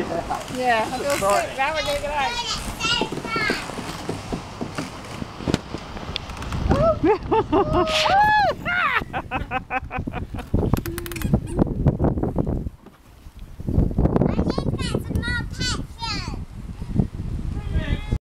Yeah. Yeah, I feel sick. Now we're gonna get out.